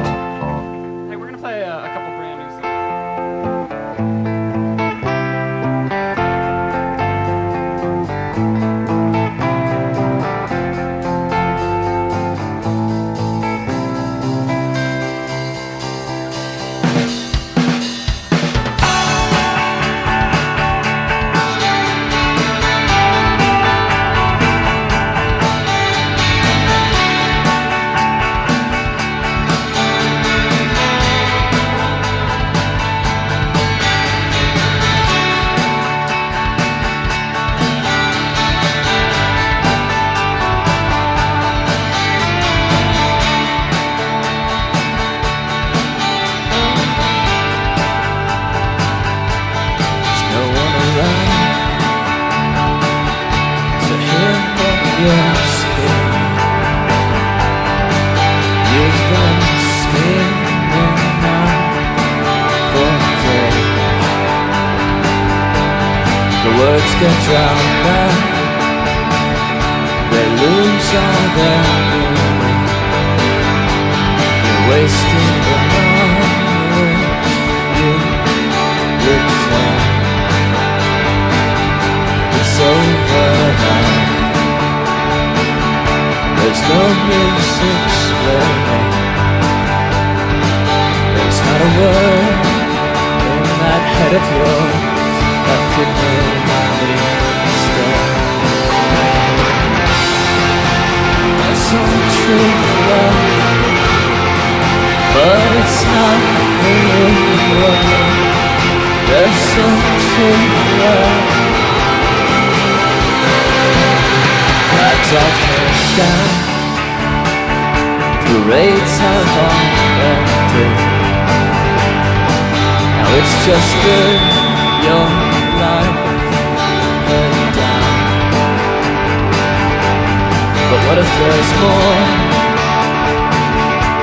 much. You've been screaming out for days. The words get drowned out. They lose all their meaning. You're wasting No use explaining. There's not a word in that head of yours that could really stay. There's some true love, but it's not the one. There's some true love. Flags off heads down. Parades have all ended. Now it's just good, your life head down. But what if there's more?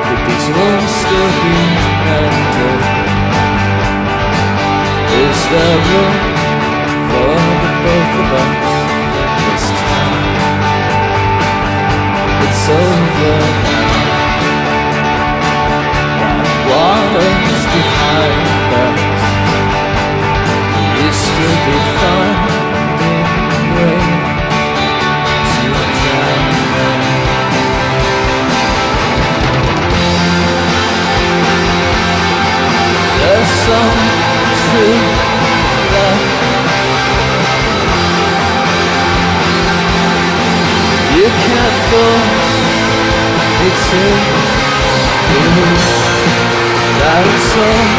Could these wounds still be mended? Is there room for the both of us You can't force it to that it's over